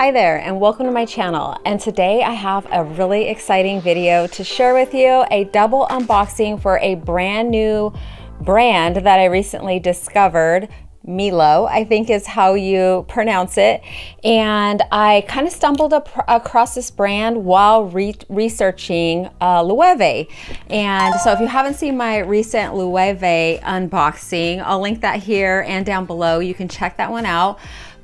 Hi there and welcome to my channel and today I have a really exciting video to share with you a double unboxing for a brand new brand that I recently discovered Mlouye, I think is how you pronounce it. And I kind of stumbled across this brand while re researching uh, Loewe. And so if you haven't seen my recent Loewe unboxing, I'll link that here and down below. You can check that one out.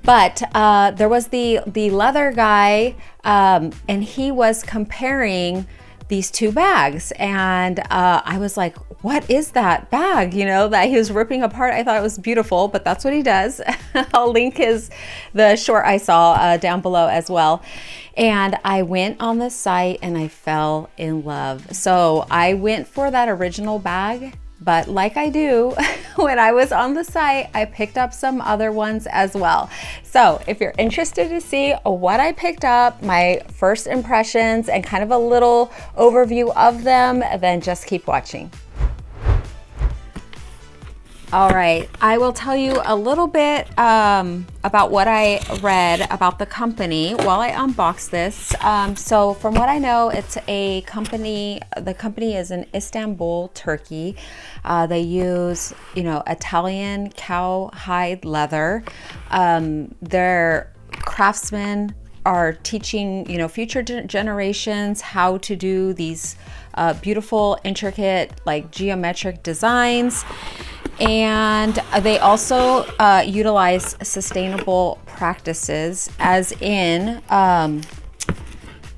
But uh, there was the the leather guy, um, and he was comparing these two bags, and uh, I was like, "What is that bag?" You know, that he was ripping apart. I thought it was beautiful, but that's what he does. I'll link his the short I saw uh, down below as well. And I went on the site and I fell in love. So I went for that original bag but like I do, when I was on the site, I picked up some other ones as well. So if you're interested to see what I picked up, my first impressions, and kind of a little overview of them, then just keep watching. All right, I will tell you a little bit um, about what I read about the company while I unbox this. Um, so from what I know, it's a company, the company is in Istanbul, Turkey. Uh, they use, you know, Italian cowhide leather. Um, their craftsmen are teaching, you know, future generations how to do these uh, beautiful, intricate, like geometric designs. And they also uh, utilize sustainable practices, as in um,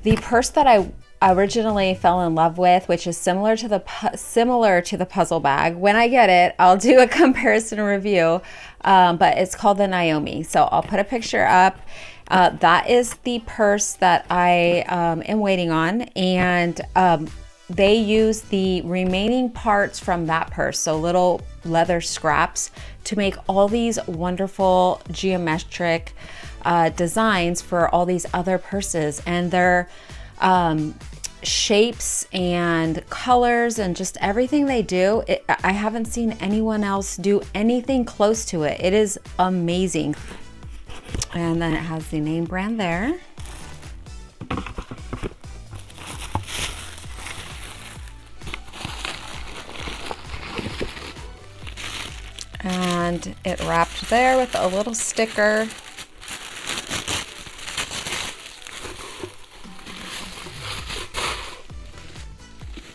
the purse that I originally fell in love with, which is similar to the similar to the puzzle bag. When I get it, I'll do a comparison review, um, but it's called the Naomi. So I'll put a picture up. Uh, that is the purse that I um, am waiting on, and um, they use the remaining parts from that purse, so little leather scraps, to make all these wonderful geometric uh, designs for all these other purses. And their um, shapes and colors and just everything they do, it, I haven't seen anyone else do anything close to it. It is amazing. And then it has the name brand there. And it wrapped there with a little sticker.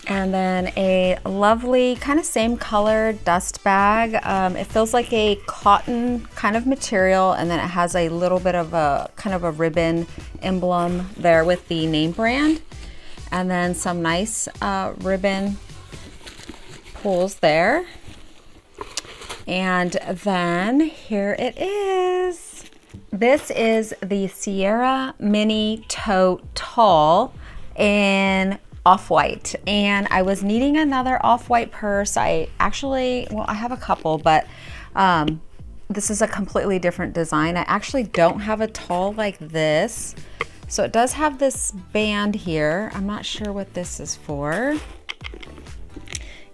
And then a lovely kind of same color dust bag. Um, it feels like a cotton kind of material and then it has a little bit of a kind of a ribbon emblem there with the name brand. And then some nice uh, ribbon pulls there. And then here it is. This is the Sera Mini Tote Tall in off-white and I was needing another off-white purse. I actually, well, I have a couple, but um, this is a completely different design. I actually don't have a tall like this. So it does have this band here. I'm not sure what this is for.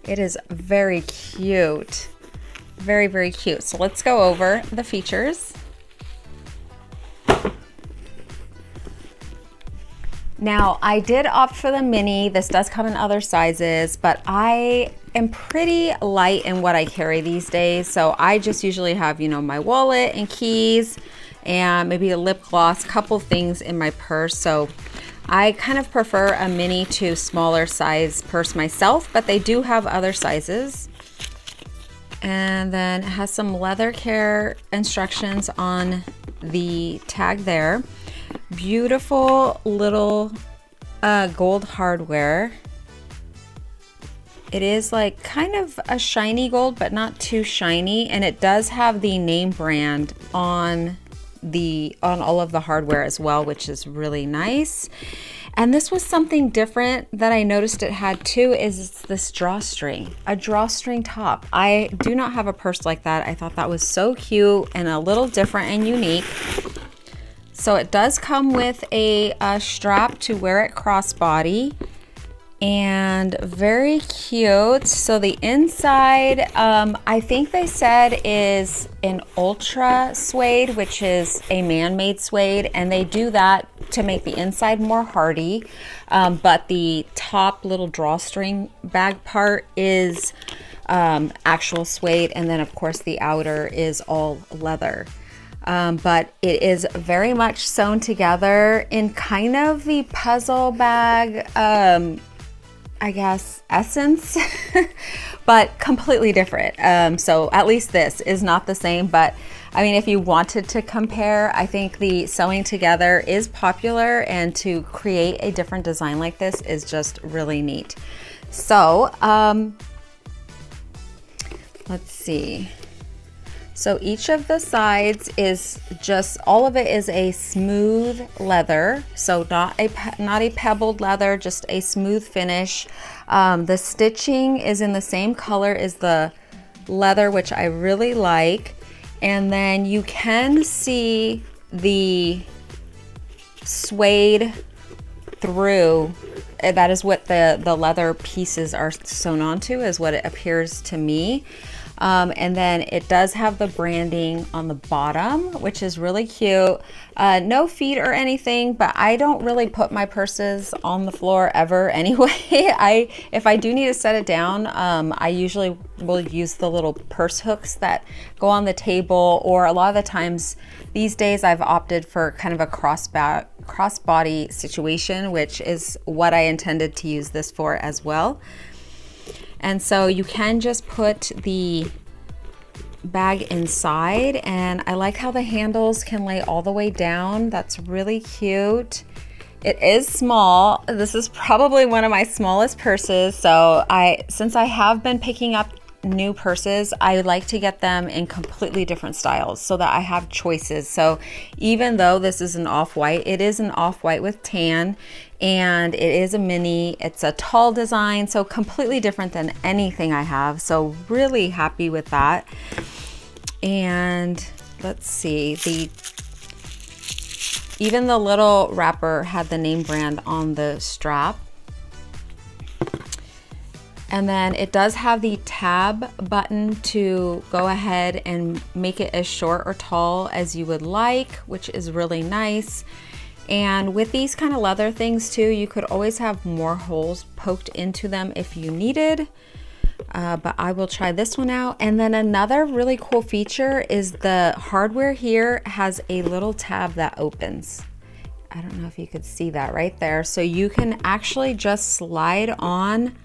It is very cute. Very, very cute. So let's go over the features. Now, I did opt for the mini. This does come in other sizes, but I am pretty light in what I carry these days. So I just usually have, you know, my wallet and keys and maybe a lip gloss, couple things in my purse. So I kind of prefer a mini to smaller size purse myself, but they do have other sizes and then it has some leather care instructions on the tag there. Beautiful little uh, gold hardware. It is like kind of a shiny gold, but not too shiny. And it does have the name brand on the on all of the hardware as well, which is really nice. And this was something different that I noticed it had too is this drawstring, a drawstring top. I do not have a purse like that. I thought that was so cute and a little different and unique. So it does come with a, a strap to wear it crossbody. and very cute. So the inside, um, I think they said is an ultra suede, which is a man-made suede, and they do that to make the inside more hardy. Um, but the top little drawstring bag part is um, actual suede, and then of course the outer is all leather. Um, but it is very much sewn together in kind of the puzzle bag um, I guess, essence, but completely different. Um, so at least this is not the same, but I mean, if you wanted to compare, I think the sewing together is popular and to create a different design like this is just really neat. So, um, let's see. So each of the sides is just, all of it is a smooth leather. So not a, not a pebbled leather, just a smooth finish. Um, the stitching is in the same color as the leather, which I really like. And then you can see the suede through that is what the the leather pieces are sewn onto is what it appears to me um, and then it does have the branding on the bottom, which is really cute. Uh, no feet or anything, but I don't really put my purses on the floor ever anyway. I If I do need to set it down, um, I usually will use the little purse hooks that go on the table, or a lot of the times these days I've opted for kind of a crossback crossbody situation, which is what I intended to use this for as well. And so you can just put the bag inside and I like how the handles can lay all the way down. That's really cute. It is small. This is probably one of my smallest purses. So I, since I have been picking up new purses, I like to get them in completely different styles so that I have choices. So even though this is an off-white, it is an off-white with tan and it is a mini. It's a tall design, so completely different than anything I have. So really happy with that. And let's see, the even the little wrapper had the name brand on the strap. And then it does have the tab button to go ahead and make it as short or tall as you would like, which is really nice. And with these kind of leather things too, you could always have more holes poked into them if you needed. Uh, but I will try this one out. And then another really cool feature is the hardware here has a little tab that opens. I don't know if you could see that right there. So you can actually just slide on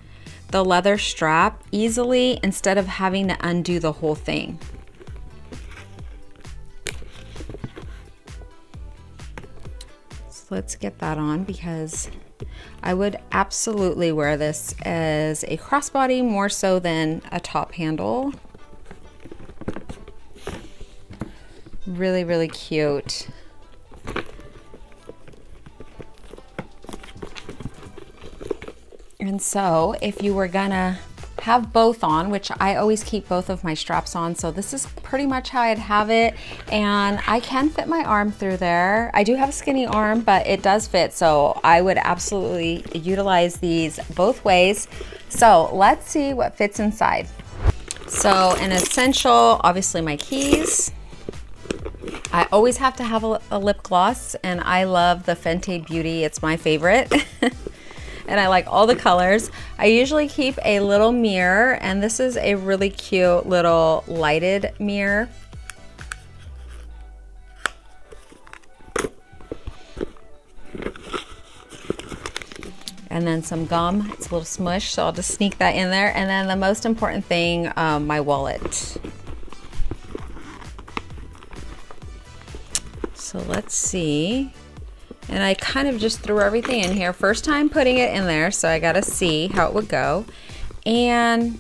the leather strap easily instead of having to undo the whole thing. So let's get that on because I would absolutely wear this as a crossbody more so than a top handle. Really, really cute. And so if you were gonna have both on, which I always keep both of my straps on. So this is pretty much how I'd have it. And I can fit my arm through there. I do have a skinny arm, but it does fit. So I would absolutely utilize these both ways. So let's see what fits inside. So an essential, obviously my keys. I always have to have a, a lip gloss and I love the Fenty Beauty. It's my favorite. and I like all the colors. I usually keep a little mirror and this is a really cute little lighted mirror. and then some gum. It's a little smush, so I'll just sneak that in there. And then the most important thing, um, my wallet. So let's see. And I kind of just threw everything in here. First time putting it in there, so I gotta see how it would go. And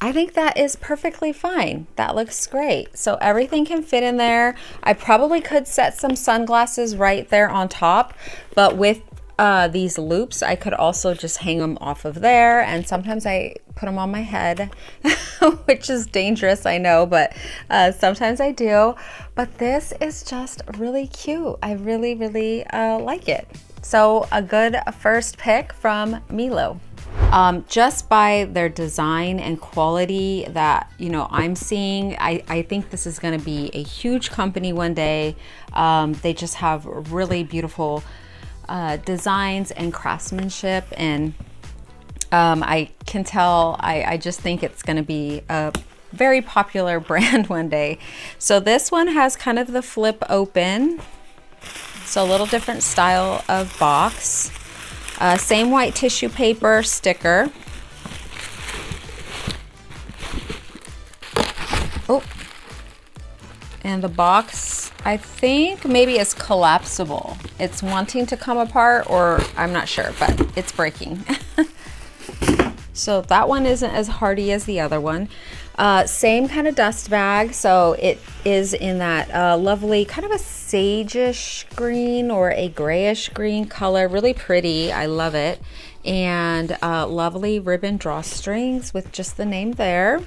I think that is perfectly fine. That looks great. So everything can fit in there. I probably could set some sunglasses right there on top, but with uh, these loops, I could also just hang them off of there. And sometimes I put them on my head, which is dangerous, I know, but uh, sometimes I do. But this is just really cute. I really, really uh, like it. So a good first pick from Mlouye. Um, just by their design and quality that you know I'm seeing, I, I think this is going to be a huge company one day. Um, they just have really beautiful uh, designs and craftsmanship, and um, I can tell. I, I just think it's going to be a very popular brand one day. So this one has kind of the flip open. So a little different style of box. Uh, same white tissue paper sticker. Oh, and the box, I think maybe is collapsible. It's wanting to come apart or I'm not sure, but it's breaking. so that one isn't as hardy as the other one. Uh, same kind of dust bag. So it is in that uh, lovely kind of a sageish green or a grayish green color. Really pretty. I love it. And uh, lovely ribbon drawstrings with just the name there.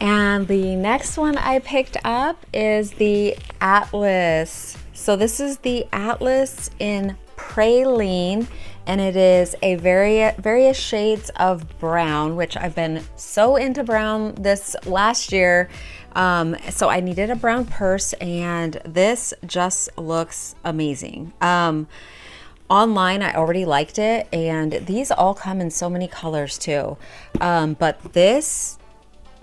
And the next one I picked up is the Atlas. So this is the Atlas in Praline and it is a very various shades of brown, which I've been so into brown this last year. Um, so I needed a brown purse and this just looks amazing. Um, online I already liked it and these all come in so many colors too. Um, but this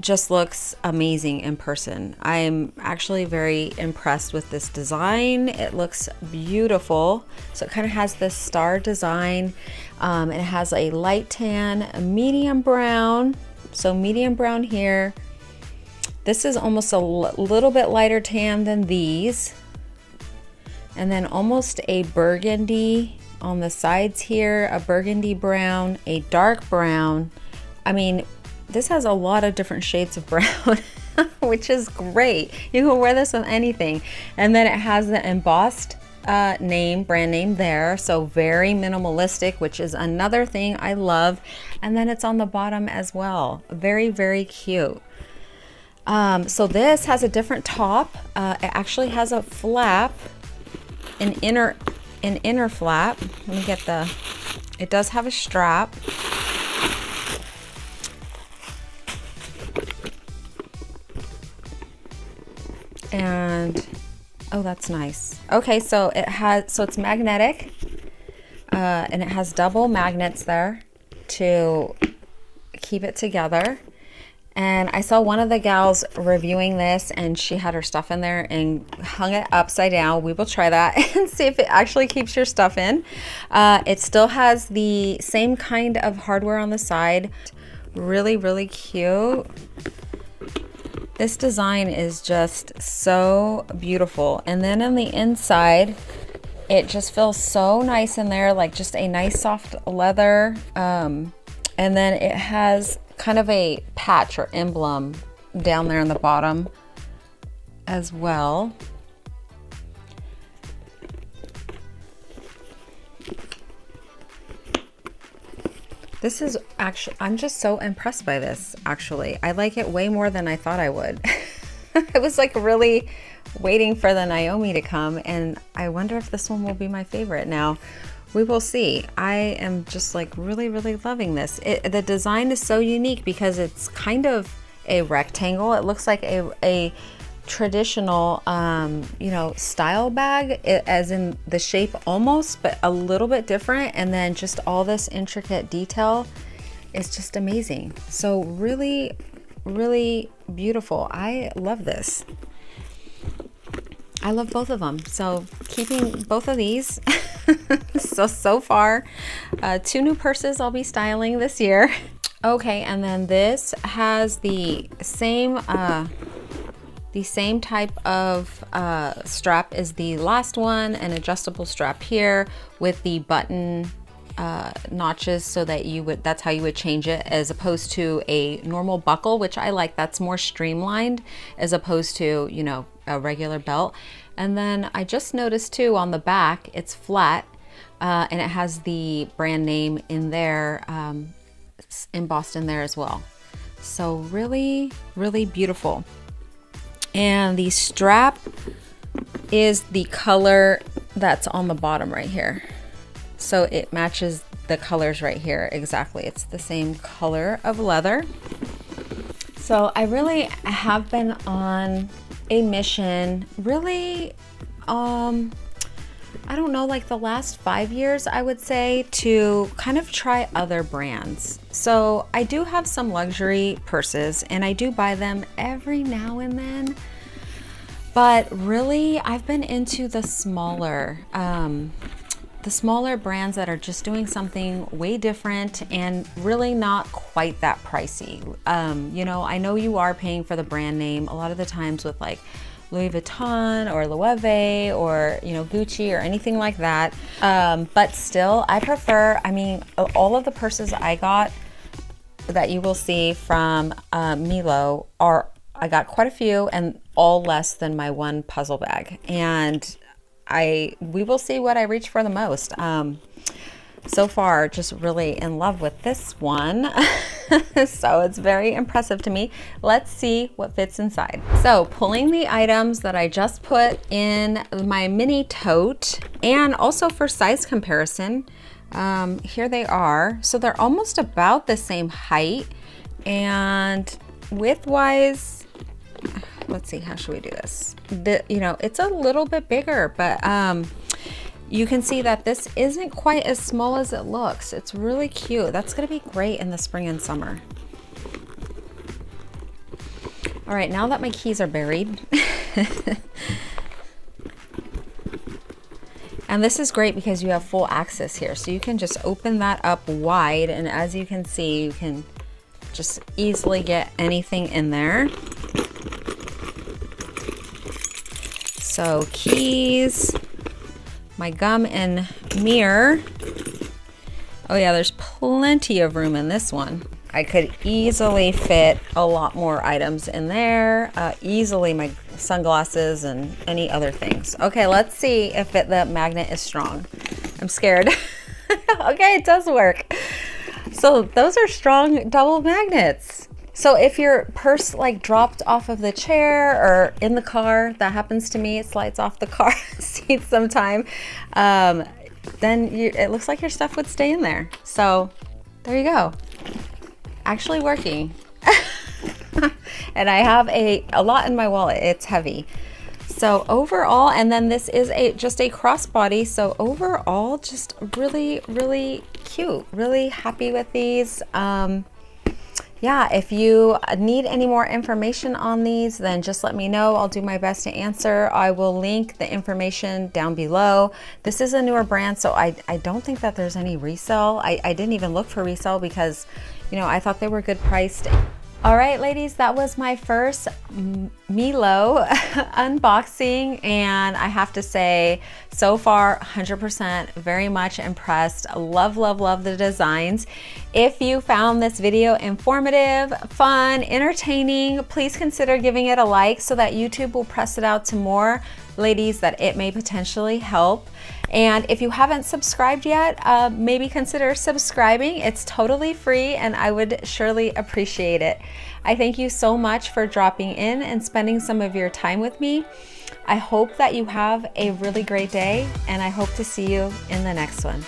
just looks amazing in person. I'm actually very impressed with this design. It looks beautiful. So it kind of has this star design. Um, it has a light tan, a medium brown. So medium brown here. This is almost a little bit lighter tan than these. And then almost a burgundy on the sides here, a burgundy brown, a dark brown. I mean, this has a lot of different shades of brown, which is great. You can wear this with anything. And then it has the embossed uh, name, brand name there. So very minimalistic, which is another thing I love. And then it's on the bottom as well. Very, very cute. Um, so this has a different top. Uh, it actually has a flap, an inner, an inner flap. Let me get the, it does have a strap. Oh that's nice okay so it has so it's magnetic uh, and it has double magnets there to keep it together and I saw one of the gals reviewing this and she had her stuff in there and hung it upside down. We will try that and see if it actually keeps your stuff in. Uh, it still has the same kind of hardware on the side. Really, really cute. This design is just so beautiful. And then on the inside, it just feels so nice in there, like just a nice soft leather. Um, and then it has kind of a patch or emblem down there in the bottom as well. This is actually, I'm just so impressed by this, actually. I like it way more than I thought I would. I was like really waiting for the Naomi to come and I wonder if this one will be my favorite. Now, we will see. I am just like really, really loving this. It, the design is so unique because it's kind of a rectangle. It looks like a, a traditional, um, you know, style bag, as in the shape almost, but a little bit different. And then just all this intricate detail is just amazing. So really, really beautiful. I love this. I love both of them. So keeping both of these. so, so far, uh, two new purses I'll be styling this year. Okay, and then this has the same uh, the same type of uh, strap as the last one, an adjustable strap here with the button uh, notches so that you would, that's how you would change it as opposed to a normal buckle, which I like. That's more streamlined as opposed to, you know, a regular belt. And then I just noticed too on the back, it's flat uh, and it has the brand name in there, um, embossed in there as well. So really, really beautiful and the strap is the color that's on the bottom right here. So it matches the colors right here exactly. It's the same color of leather. So I really have been on a mission really um I don't know, like the last five years, I would say, to kind of try other brands. So I do have some luxury purses and I do buy them every now and then. But really, I've been into the smaller, um, the smaller brands that are just doing something way different and really not quite that pricey. Um, you know, I know you are paying for the brand name a lot of the times with like Louis Vuitton or Loewe or you know Gucci or anything like that. Um, but still, I prefer. I mean, all of the purses I got that you will see from uh, Mlouye are I got quite a few and all less than my one puzzle bag. And I we will see what I reach for the most. Um, so far just really in love with this one. so it's very impressive to me. Let's see what fits inside. So pulling the items that I just put in my mini tote and also for size comparison, um, here they are. So they're almost about the same height and width-wise, let's see, how should we do this? The, you know, it's a little bit bigger, but um, you can see that this isn't quite as small as it looks. It's really cute. That's gonna be great in the spring and summer. All right, now that my keys are buried, and this is great because you have full access here. So you can just open that up wide and as you can see, you can just easily get anything in there. So keys, my gum and mirror. Oh yeah, there's plenty of room in this one. I could easily fit a lot more items in there. Uh, easily my sunglasses and any other things. Okay, let's see if it, the magnet is strong. I'm scared. okay, it does work. So those are strong double magnets. So if your purse like dropped off of the chair or in the car, that happens to me, it slides off the car seat sometime, um, then you, it looks like your stuff would stay in there. So there you go. Actually working. and I have a, a lot in my wallet. It's heavy. So overall, and then this is a just a crossbody. So overall, just really, really cute. Really happy with these. Um, yeah, if you need any more information on these, then just let me know. I'll do my best to answer. I will link the information down below. This is a newer brand, so I, I don't think that there's any resale. I, I didn't even look for resale because, you know, I thought they were good priced. All right, ladies, that was my first Mlouye unboxing. And I have to say, so far, 100% very much impressed. Love, love, love the designs. If you found this video informative, fun, entertaining, please consider giving it a like so that YouTube will press it out to more ladies that it may potentially help. And if you haven't subscribed yet, uh, maybe consider subscribing. It's totally free and I would surely appreciate it. I thank you so much for dropping in and spending some of your time with me. I hope that you have a really great day and I hope to see you in the next one.